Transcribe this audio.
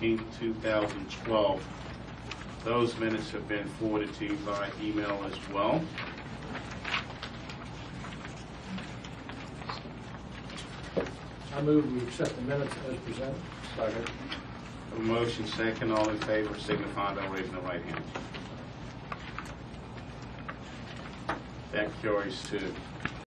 17th, 2012. Those minutes have been forwarded to you by email as well. I move we accept the minutes as presented. Second. A motion second, all in favor signify by raising the right hand. That carries to